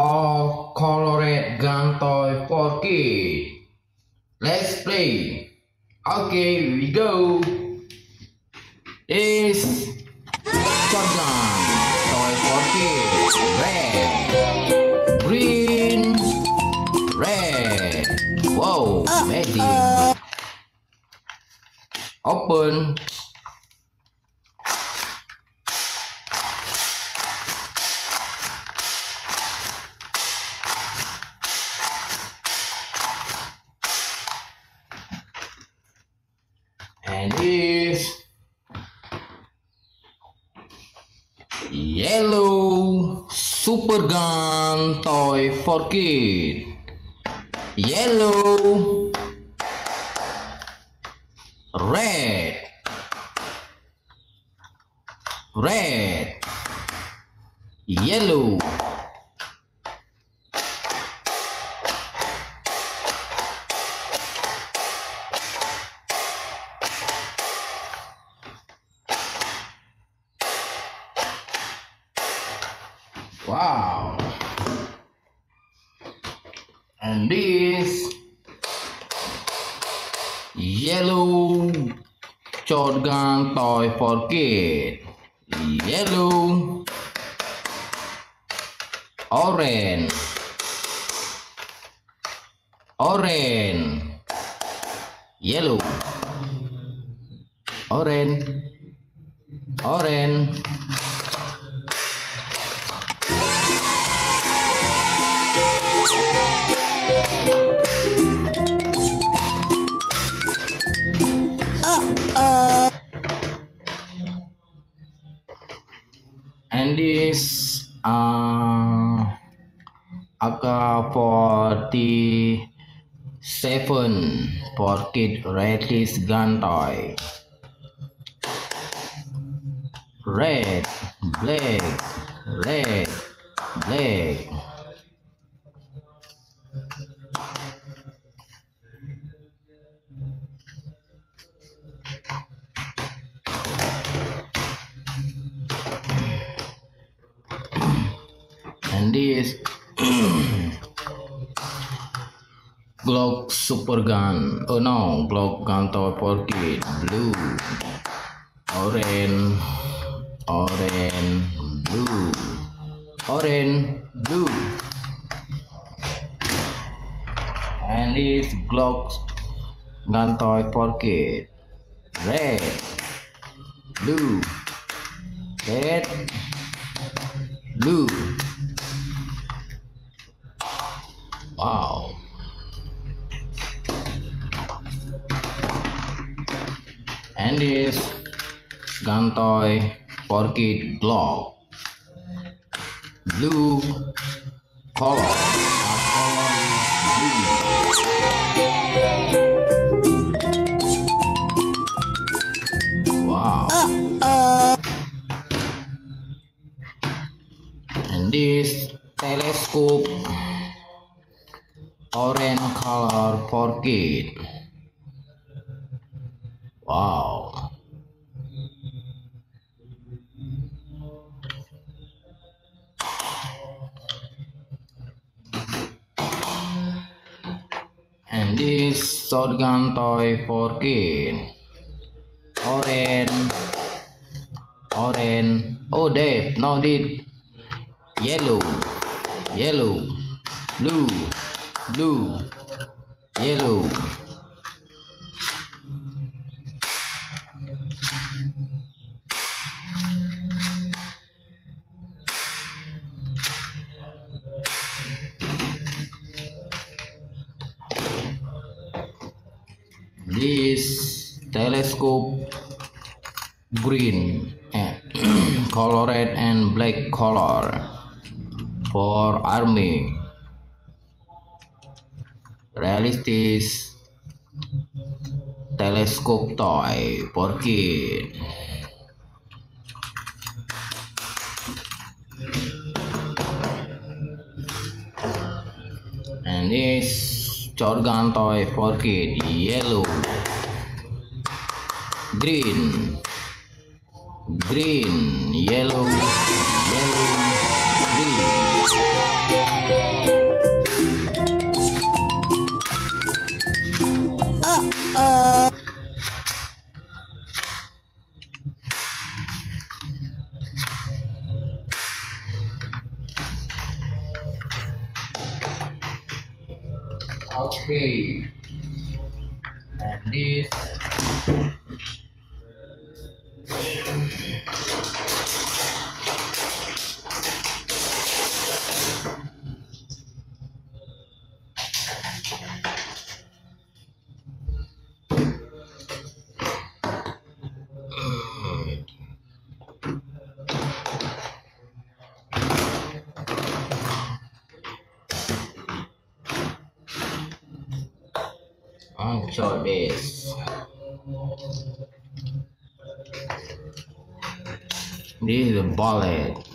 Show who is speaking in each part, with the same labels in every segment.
Speaker 1: all colored gun toy for kids. Let's play. Okay, we go. This shotgun toy for kids. Red, green, red. Whoa, magic. Open. And this yellow super gun toy for kid. Yellow red red yellow Wow. And this yellow shotgun toy for kid. Yellow, orange, orange, yellow, orange, orange. And this uh AK 47 for kid reddish gun toy. Red black red black this Glock super gun oh no Glock gun for kid blue. Orange orange blue. Orange blue. And this Glock gun toy kid red. Blue. Red blue Wow. And this gun toy for kid Glock. Blue color. Wow. And this telescope orange color for kid. Wow. And this shotgun toy for kid. Orange. Orange. Oh, Dave. No, did. Yellow. Yellow. Blue blue, yellow. This telescope green eh, and colored and black color for army realistic telescope toy for kid and this shotgun toy for kid yellow. Green. Green yellow and this this. This is a bullet.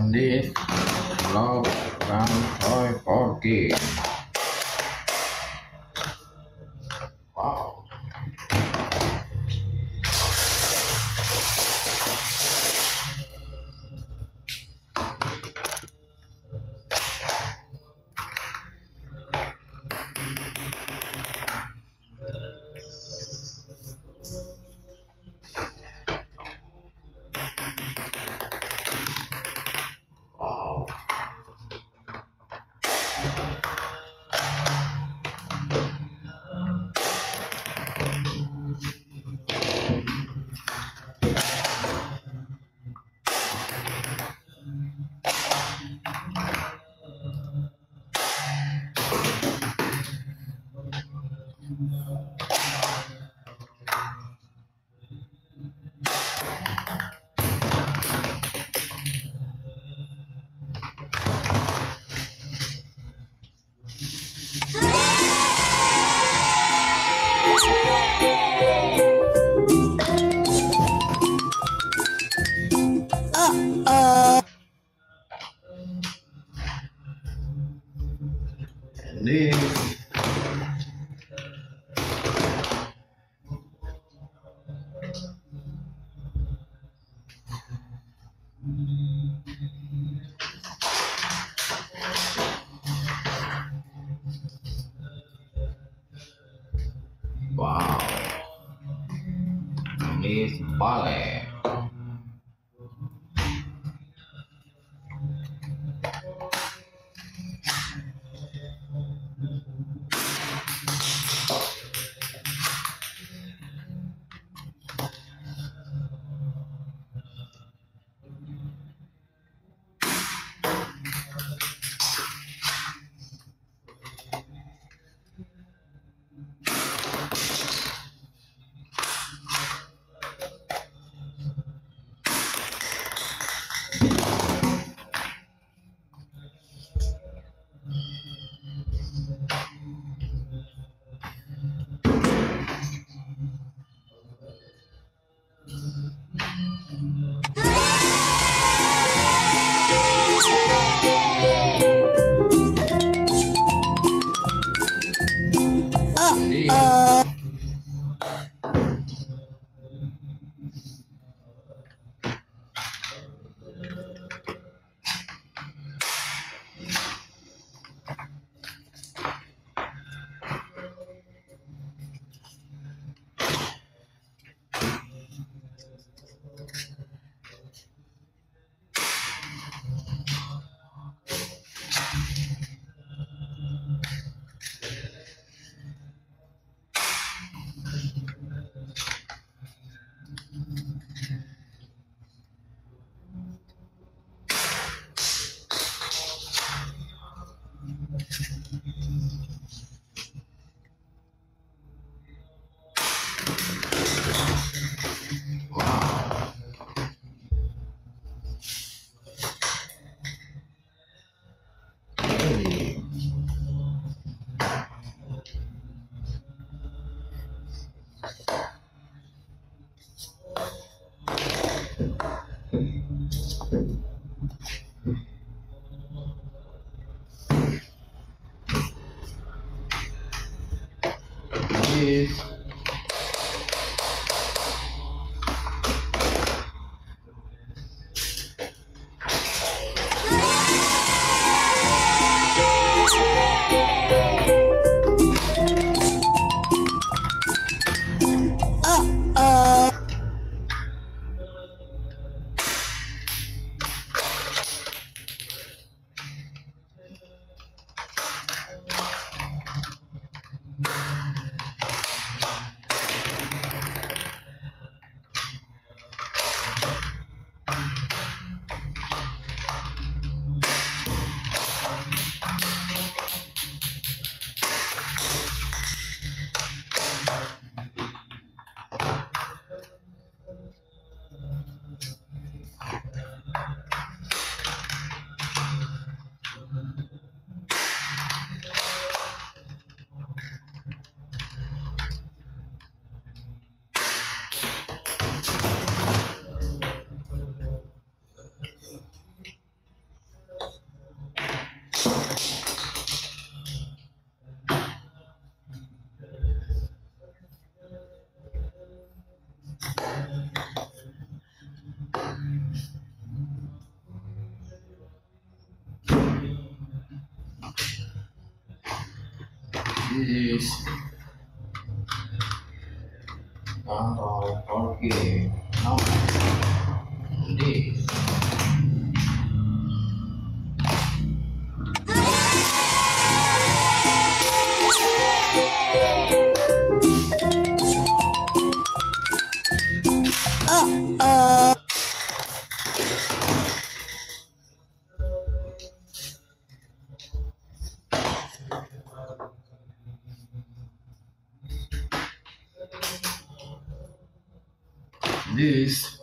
Speaker 1: and this love and joy for kids. cabeça. Balé. is is part of our game now. this. This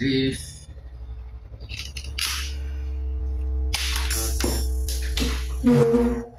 Speaker 1: this. Mm -hmm.